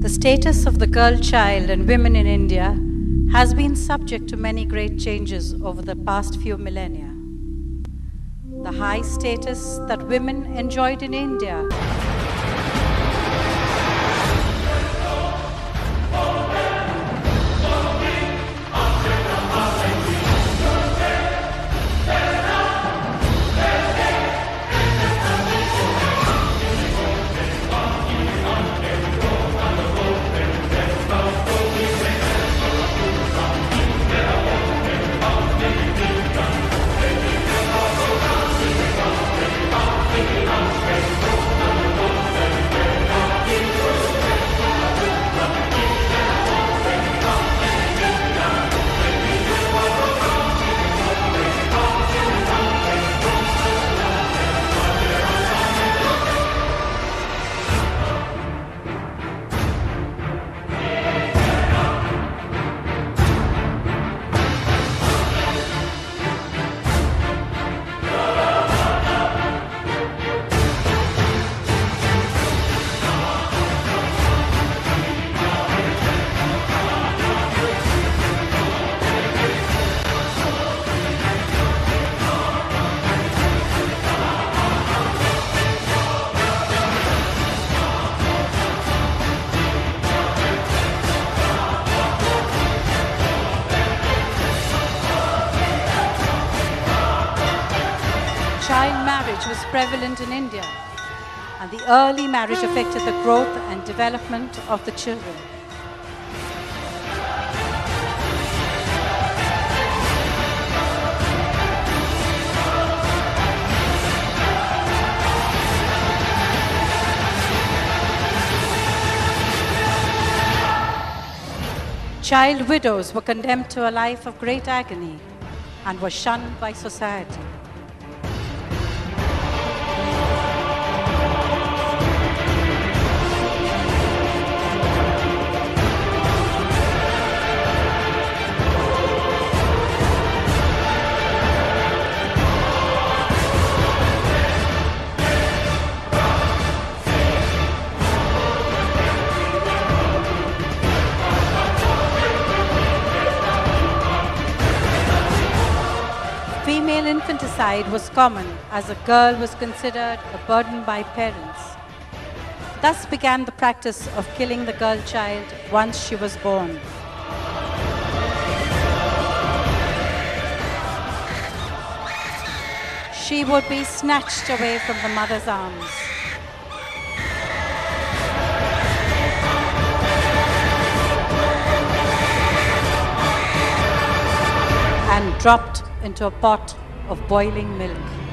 The status of the girl child and women in India has been subject to many great changes over the past few millennia. The high status that women enjoyed in India prevalent in India, and the early marriage affected the growth and development of the children. Child widows were condemned to a life of great agony and were shunned by society. Infanticide was common as a girl was considered a burden by parents. Thus began the practice of killing the girl child once she was born. She would be snatched away from the mother's arms. and dropped into a pot of boiling milk.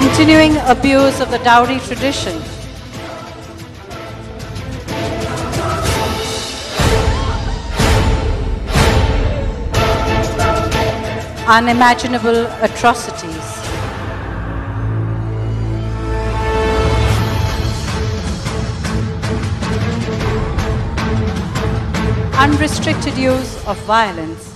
Continuing abuse of the dowry tradition. Unimaginable atrocities. Unrestricted use of violence.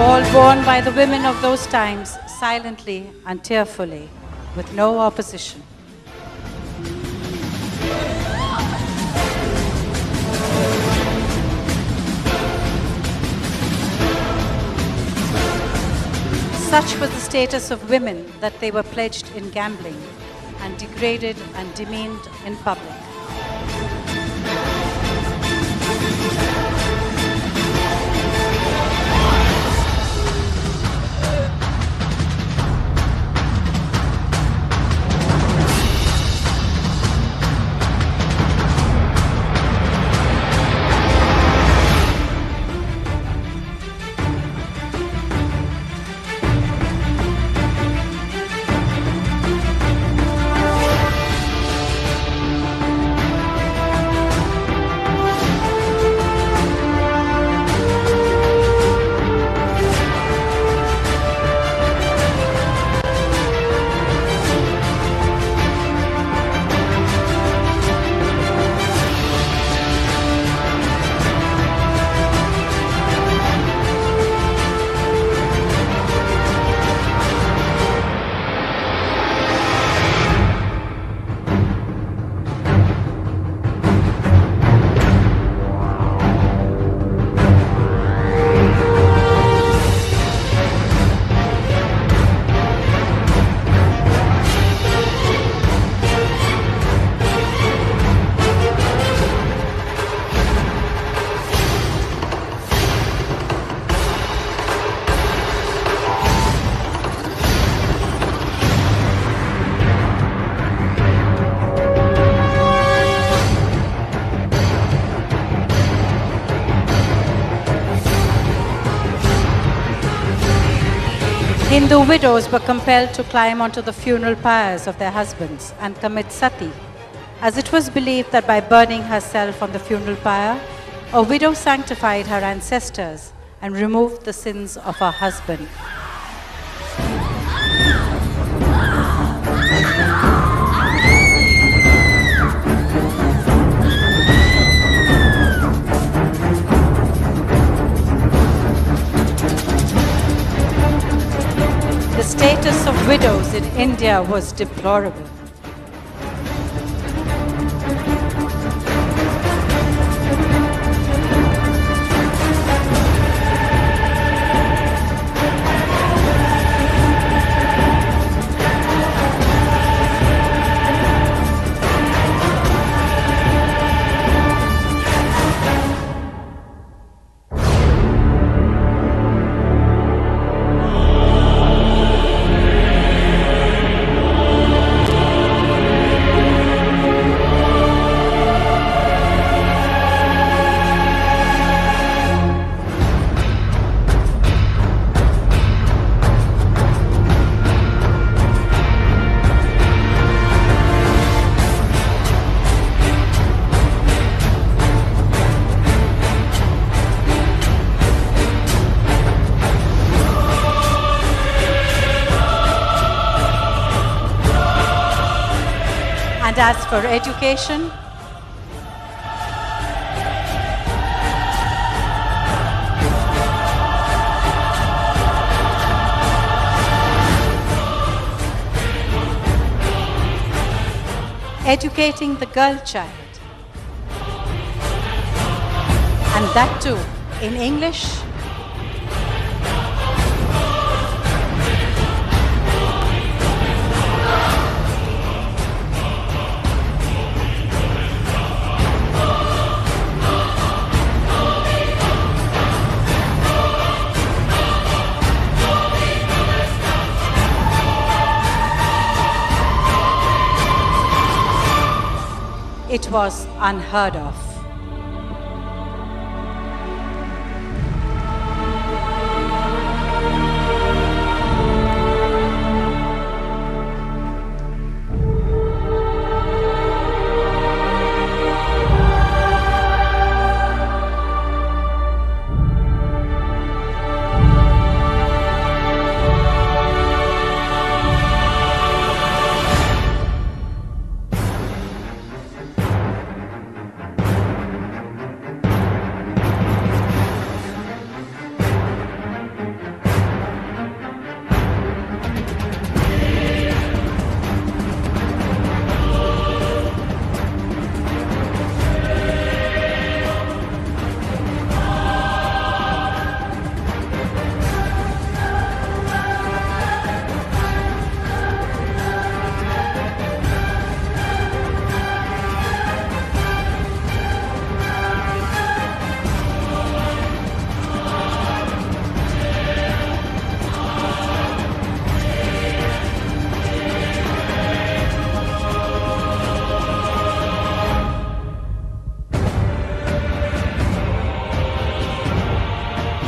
All borne by the women of those times silently and tearfully, with no opposition. Such was the status of women that they were pledged in gambling and degraded and demeaned in public. Hindu widows were compelled to climb onto the funeral pyres of their husbands and commit sati, as it was believed that by burning herself on the funeral pyre, a widow sanctified her ancestors and removed the sins of her husband. Status of widows in India was deplorable. As for education, educating the girl child, and that too in English, it was unheard of.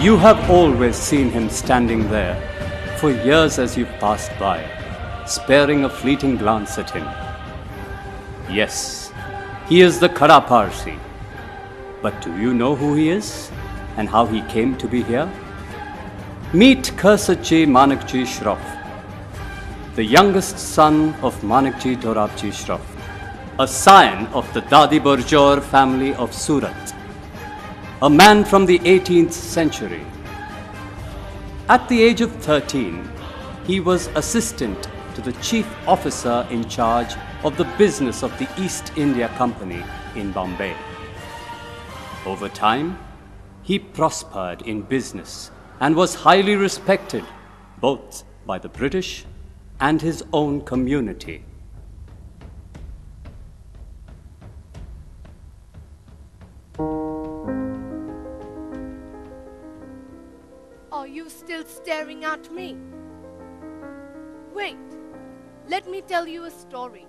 You have always seen him standing there, for years as you've passed by, sparing a fleeting glance at him. Yes, he is the Khara Parsi. But do you know who he is and how he came to be here? Meet Kursatji Manakji Shroff, the youngest son of Manakji Dorabji Shroff, a scion of the Dadi Burjor family of Surat a man from the 18th century. At the age of 13, he was assistant to the chief officer in charge of the business of the East India Company in Bombay. Over time, he prospered in business and was highly respected both by the British and his own community. You still staring at me? Wait, let me tell you a story.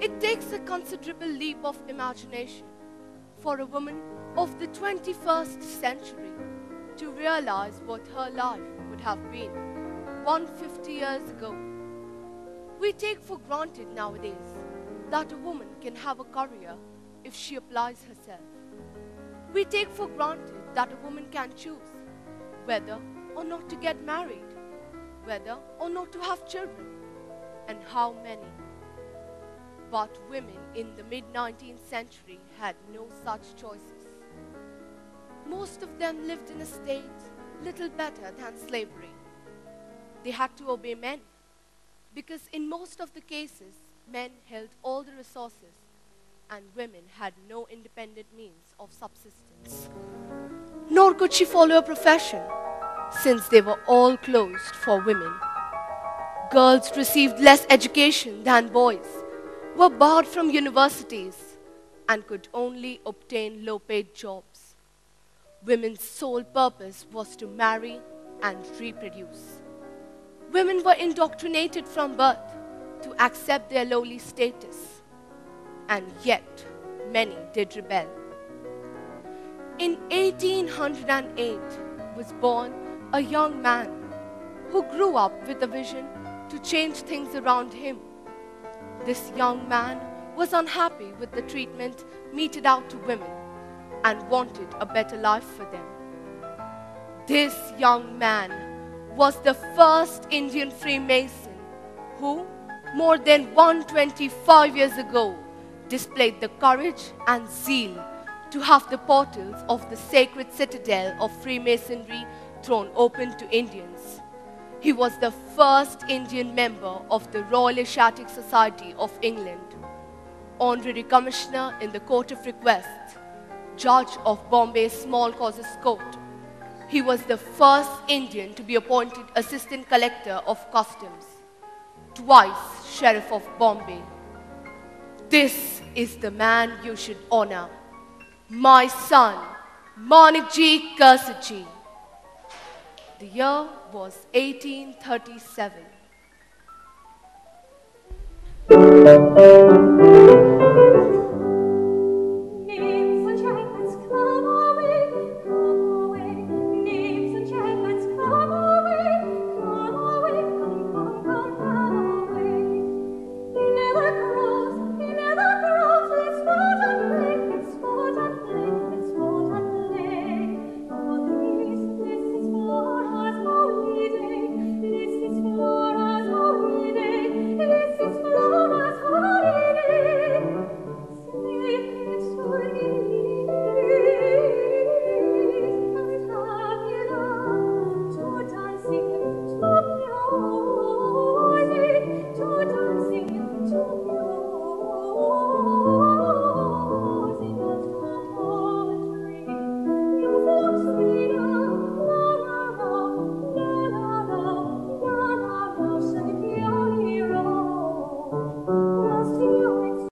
It takes a considerable leap of imagination for a woman of the 21st century to realize what her life would have been 150 years ago. We take for granted nowadays that a woman can have a career if she applies herself. We take for granted that a woman can choose whether or not to get married, whether or not to have children, and how many. But women in the mid 19th century had no such choices. Most of them lived in a state little better than slavery. They had to obey men because, in most of the cases, men held all the resources and women had no independent means of subsistence. Nor could she follow a profession since they were all closed for women. Girls received less education than boys, were barred from universities, and could only obtain low paid jobs. Women's sole purpose was to marry and reproduce. Women were indoctrinated from birth to accept their lowly status, and yet many did rebel. In 1808 was born a young man who grew up with a vision to change things around him. This young man was unhappy with the treatment meted out to women and wanted a better life for them. This young man was the first Indian Freemason who, more than 125 years ago, displayed the courage and zeal to have the portals of the sacred citadel of Freemasonry thrown open to Indians. He was the first Indian member of the Royal Asiatic Society of England, Honorary Commissioner in the Court of Request, Judge of Bombay Small Causes Court. He was the first Indian to be appointed Assistant Collector of Customs, twice Sheriff of Bombay. This is the man you should honor. My son, Manikji Kasaji. The year was 1837.